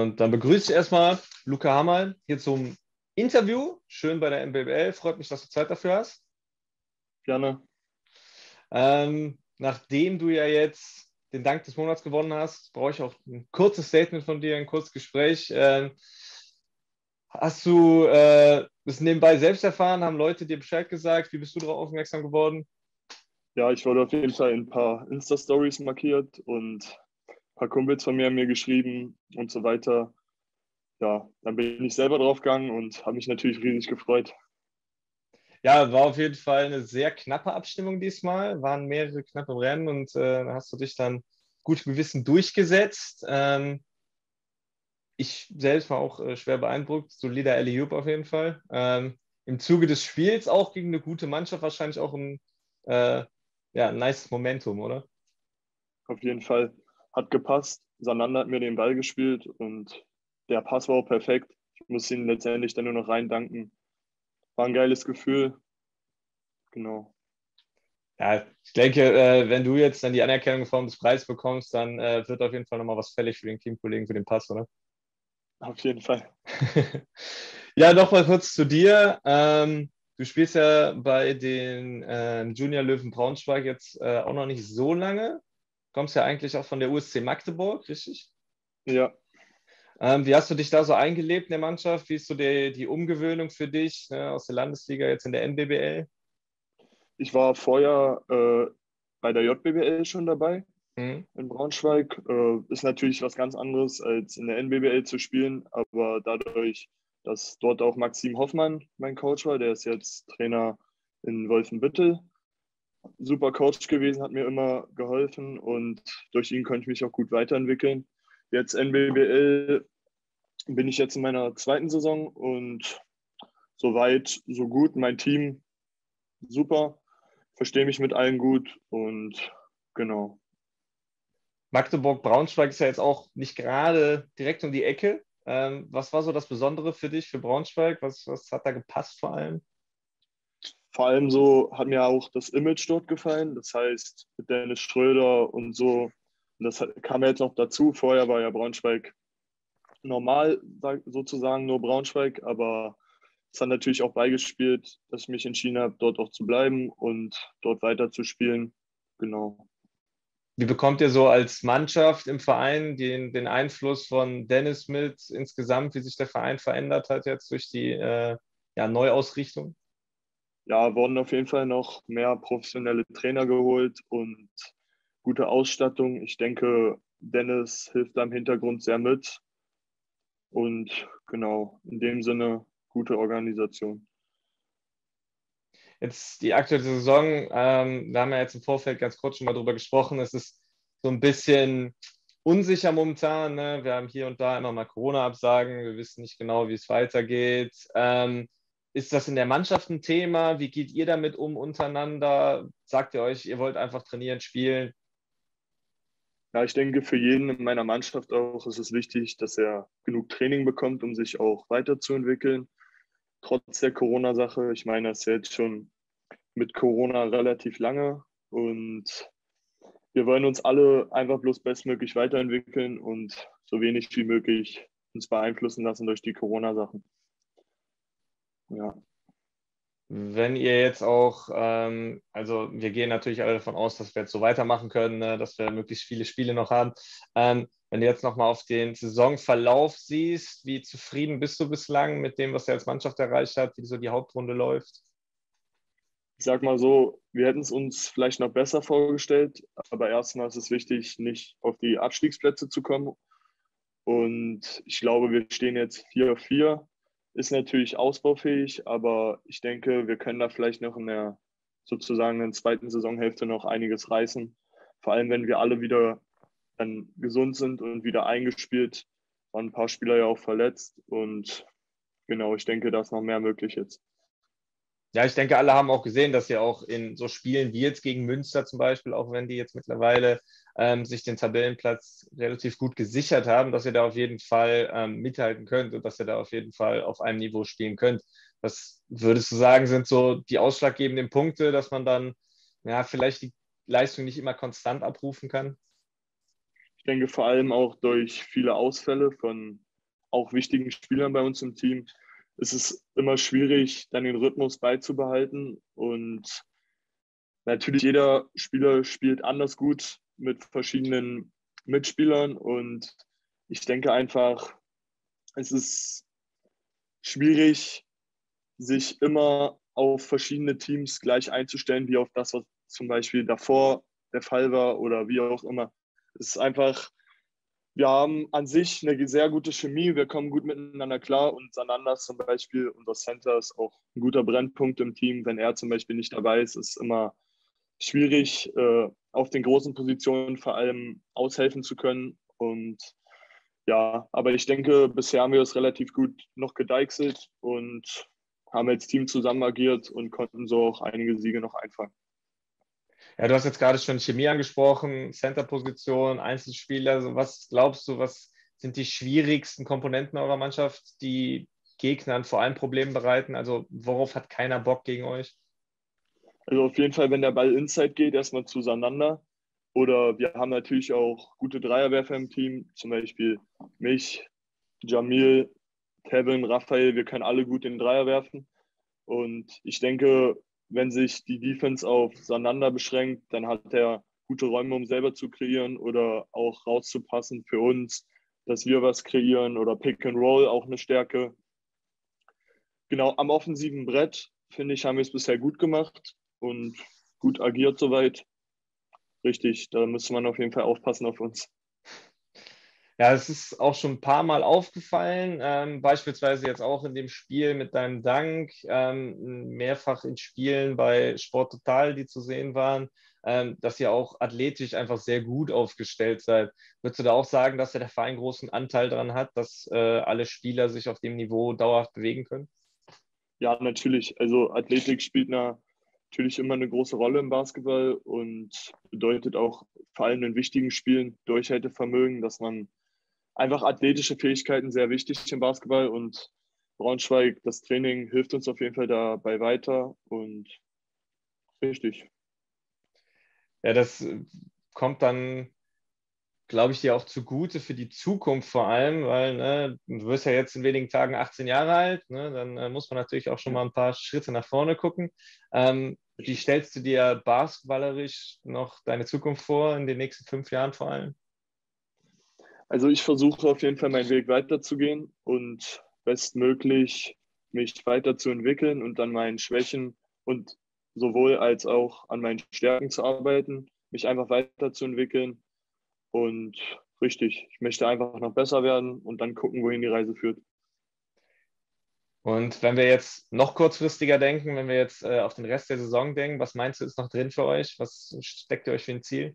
Und dann begrüße ich erstmal Luca Hammer hier zum Interview. Schön bei der MBBL. Freut mich, dass du Zeit dafür hast. Gerne. Ähm, nachdem du ja jetzt den Dank des Monats gewonnen hast, brauche ich auch ein kurzes Statement von dir, ein kurzes Gespräch. Ähm, hast du äh, das nebenbei selbst erfahren? Haben Leute dir Bescheid gesagt? Wie bist du darauf aufmerksam geworden? Ja, ich wurde auf jeden Fall in ein paar Insta-Stories markiert und paar Kumpels von mir haben mir geschrieben und so weiter. Ja, dann bin ich selber draufgegangen und habe mich natürlich riesig gefreut. Ja, war auf jeden Fall eine sehr knappe Abstimmung diesmal. Waren mehrere knappe Rennen und äh, hast du dich dann gut Gewissen durchgesetzt. Ähm, ich selbst war auch äh, schwer beeindruckt. Solider Eliup auf jeden Fall. Ähm, Im Zuge des Spiels auch gegen eine gute Mannschaft wahrscheinlich auch ein äh, ja, nice Momentum, oder? Auf jeden Fall. Hat gepasst. Sananda hat mir den Ball gespielt und der Pass war auch perfekt. Ich muss ihn letztendlich dann nur noch rein danken. War ein geiles Gefühl. Genau. Ja, ich denke, äh, wenn du jetzt dann die Anerkennung des Preises bekommst, dann äh, wird auf jeden Fall nochmal was fällig für den Teamkollegen für den Pass, oder? Auf jeden Fall. ja, nochmal kurz zu dir. Ähm, Du spielst ja bei den äh, Junior Löwen Braunschweig jetzt auch noch nicht so lange. Kommst ja eigentlich auch von der USC Magdeburg, richtig? Ja. Ähm, wie hast du dich da so eingelebt in der Mannschaft? Wie ist so die, die Umgewöhnung für dich ne, aus der Landesliga jetzt in der NBBL? Ich war vorher äh, bei der JBBL schon dabei mhm. in Braunschweig. Äh, ist natürlich was ganz anderes als in der NBBL zu spielen, aber dadurch dass dort auch Maxim Hoffmann mein Coach war. Der ist jetzt Trainer in Wolfenbüttel. Super Coach gewesen, hat mir immer geholfen und durch ihn konnte ich mich auch gut weiterentwickeln. Jetzt NBBL bin ich jetzt in meiner zweiten Saison und soweit, so gut. Mein Team super, verstehe mich mit allen gut und genau. Magdeburg-Braunschweig ist ja jetzt auch nicht gerade direkt um die Ecke. Ähm, was war so das Besondere für dich, für Braunschweig? Was, was hat da gepasst vor allem? Vor allem so hat mir auch das Image dort gefallen. Das heißt, mit Dennis Schröder und so. Und das kam jetzt noch dazu. Vorher war ja Braunschweig normal, sozusagen nur Braunschweig, aber es hat natürlich auch beigespielt, dass ich mich entschieden habe, dort auch zu bleiben und dort weiterzuspielen. Genau. Wie bekommt ihr so als Mannschaft im Verein den, den Einfluss von Dennis mit insgesamt, wie sich der Verein verändert hat jetzt durch die äh, ja, Neuausrichtung? Ja, wurden auf jeden Fall noch mehr professionelle Trainer geholt und gute Ausstattung. Ich denke, Dennis hilft da im Hintergrund sehr mit. Und genau, in dem Sinne gute Organisation. Jetzt die aktuelle Saison, ähm, wir haben ja jetzt im Vorfeld ganz kurz schon mal drüber gesprochen, es ist so ein bisschen unsicher momentan. Ne? Wir haben hier und da immer mal Corona-Absagen, wir wissen nicht genau, wie es weitergeht. Ähm, ist das in der Mannschaft ein Thema? Wie geht ihr damit um untereinander? Sagt ihr euch, ihr wollt einfach trainieren, spielen? Ja, ich denke, für jeden in meiner Mannschaft auch ist es wichtig, dass er genug Training bekommt, um sich auch weiterzuentwickeln trotz der Corona-Sache. Ich meine, das ist jetzt schon mit Corona relativ lange und wir wollen uns alle einfach bloß bestmöglich weiterentwickeln und so wenig wie möglich uns beeinflussen lassen durch die Corona-Sachen. Ja. Wenn ihr jetzt auch, ähm, also wir gehen natürlich alle davon aus, dass wir jetzt so weitermachen können, ne, dass wir möglichst viele Spiele noch haben. Ähm, wenn du jetzt nochmal auf den Saisonverlauf siehst, wie zufrieden bist du bislang mit dem, was er als Mannschaft erreicht hat, wie so die Hauptrunde läuft? Ich sag mal so, wir hätten es uns vielleicht noch besser vorgestellt, aber erstmal ist es wichtig, nicht auf die Abstiegsplätze zu kommen. Und ich glaube, wir stehen jetzt 4 auf 4. Ist natürlich ausbaufähig, aber ich denke, wir können da vielleicht noch in der sozusagen in der zweiten Saisonhälfte noch einiges reißen. Vor allem, wenn wir alle wieder dann gesund sind und wieder eingespielt. Waren ein paar Spieler ja auch verletzt und genau, ich denke, da ist noch mehr möglich jetzt. Ja, ich denke, alle haben auch gesehen, dass sie auch in so Spielen wie jetzt gegen Münster zum Beispiel, auch wenn die jetzt mittlerweile ähm, sich den Tabellenplatz relativ gut gesichert haben, dass ihr da auf jeden Fall ähm, mithalten könnt und dass ihr da auf jeden Fall auf einem Niveau spielen könnt. Was würdest du sagen, sind so die ausschlaggebenden Punkte, dass man dann ja vielleicht die Leistung nicht immer konstant abrufen kann? Ich denke vor allem auch durch viele Ausfälle von auch wichtigen Spielern bei uns im Team. Es ist immer schwierig, dann den Rhythmus beizubehalten. Und natürlich jeder Spieler spielt anders gut mit verschiedenen Mitspielern. Und ich denke einfach, es ist schwierig, sich immer auf verschiedene Teams gleich einzustellen, wie auf das, was zum Beispiel davor der Fall war oder wie auch immer. Es ist einfach, wir haben an sich eine sehr gute Chemie, wir kommen gut miteinander klar und Sananda zum Beispiel, unser Center ist auch ein guter Brennpunkt im Team. Wenn er zum Beispiel nicht dabei ist, ist es immer schwierig, äh, auf den großen Positionen vor allem aushelfen zu können. Und ja, aber ich denke, bisher haben wir es relativ gut noch gedeichselt und haben als Team zusammen agiert und konnten so auch einige Siege noch einfangen. Ja, du hast jetzt gerade schon Chemie angesprochen, Center-Position, Einzelspieler. Was glaubst du, was sind die schwierigsten Komponenten eurer Mannschaft, die Gegnern vor allem Probleme bereiten? Also worauf hat keiner Bock gegen euch? Also auf jeden Fall, wenn der Ball inside geht, erstmal zueinander. Oder wir haben natürlich auch gute Dreierwerfer im Team, zum Beispiel mich, Jamil, Kevin, Raphael, wir können alle gut den Dreier werfen. Und ich denke, wenn sich die Defense auf Sananda beschränkt, dann hat er gute Räume, um selber zu kreieren oder auch rauszupassen für uns, dass wir was kreieren oder Pick and Roll auch eine Stärke. Genau, am offensiven Brett, finde ich, haben wir es bisher gut gemacht und gut agiert soweit. Richtig, da müsste man auf jeden Fall aufpassen auf uns. Ja, es ist auch schon ein paar Mal aufgefallen, ähm, beispielsweise jetzt auch in dem Spiel mit deinem Dank, ähm, mehrfach in Spielen bei Sport Total, die zu sehen waren, ähm, dass ihr auch athletisch einfach sehr gut aufgestellt seid. Würdest du da auch sagen, dass der Verein großen Anteil daran hat, dass äh, alle Spieler sich auf dem Niveau dauerhaft bewegen können? Ja, natürlich. Also Athletik spielt natürlich immer eine große Rolle im Basketball und bedeutet auch vor allem in wichtigen Spielen Durchhaltevermögen, dass man einfach athletische Fähigkeiten sehr wichtig im Basketball und Braunschweig, das Training hilft uns auf jeden Fall dabei weiter und richtig. Ja, das kommt dann, glaube ich, dir auch zugute für die Zukunft vor allem, weil ne, du wirst ja jetzt in wenigen Tagen 18 Jahre alt, ne, dann äh, muss man natürlich auch schon mal ein paar Schritte nach vorne gucken. Ähm, wie stellst du dir basketballerisch noch deine Zukunft vor, in den nächsten fünf Jahren vor allem? Also ich versuche auf jeden Fall meinen Weg weiterzugehen und bestmöglich mich weiterzuentwickeln und an meinen Schwächen und sowohl als auch an meinen Stärken zu arbeiten, mich einfach weiterzuentwickeln und richtig, ich möchte einfach noch besser werden und dann gucken, wohin die Reise führt. Und wenn wir jetzt noch kurzfristiger denken, wenn wir jetzt äh, auf den Rest der Saison denken, was meinst du, ist noch drin für euch? Was steckt ihr euch für ein Ziel?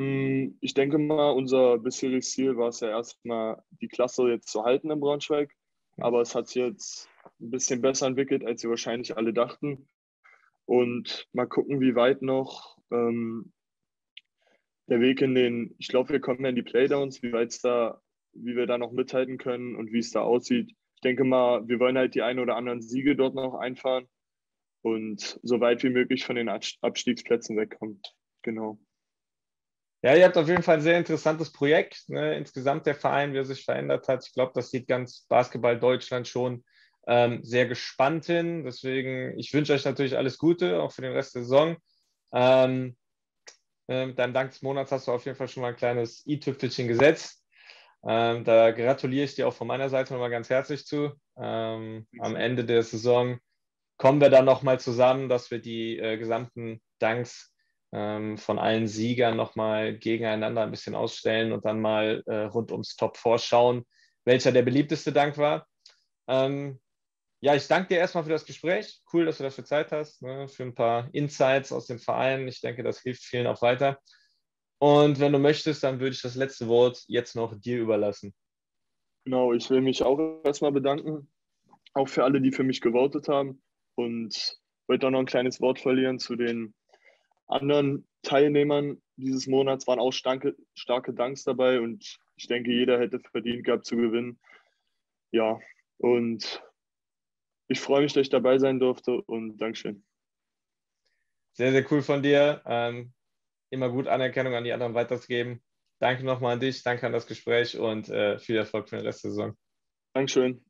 Hm, ich denke mal, unser bisheriges Ziel war es ja erstmal, die Klasse jetzt zu halten in Braunschweig. Aber es hat sich jetzt ein bisschen besser entwickelt, als wir wahrscheinlich alle dachten. Und mal gucken, wie weit noch ähm, der Weg in den, ich glaube, wir kommen ja in die Playdowns, wie weit da, wie wir da noch mithalten können und wie es da aussieht. Ich denke mal, wir wollen halt die ein oder anderen Siege dort noch einfahren und so weit wie möglich von den Abstiegsplätzen wegkommen. Genau. Ja, ihr habt auf jeden Fall ein sehr interessantes Projekt. Ne? Insgesamt der Verein, wie er sich verändert hat. Ich glaube, das sieht ganz Basketball Deutschland schon ähm, sehr gespannt hin. Deswegen, ich wünsche euch natürlich alles Gute, auch für den Rest der Saison. Ähm, äh, deinem Dank des Monats hast du auf jeden Fall schon mal ein kleines i-Tüpfelchen gesetzt. Ähm, da gratuliere ich dir auch von meiner Seite nochmal ganz herzlich zu. Ähm, am Ende der Saison kommen wir dann nochmal zusammen, dass wir die äh, gesamten Danks ähm, von allen Siegern nochmal gegeneinander ein bisschen ausstellen und dann mal äh, rund ums Top vorschauen, welcher der beliebteste Dank war. Ähm, ja, ich danke dir erstmal für das Gespräch. Cool, dass du dafür Zeit hast, ne, für ein paar Insights aus dem Verein. Ich denke, das hilft vielen auch weiter. Und wenn du möchtest, dann würde ich das letzte Wort jetzt noch dir überlassen. Genau, ich will mich auch erstmal bedanken, auch für alle, die für mich gewotet haben. Und wollte auch noch ein kleines Wort verlieren zu den anderen Teilnehmern dieses Monats waren auch starke, starke Danks dabei und ich denke, jeder hätte verdient gehabt zu gewinnen. Ja, und ich freue mich, dass ich dabei sein durfte und Dankeschön. Sehr, sehr cool von dir. Ähm, immer gut Anerkennung an die anderen weiterzugeben. Danke nochmal an dich, danke an das Gespräch und äh, viel Erfolg für den Rest der Saison. Dankeschön.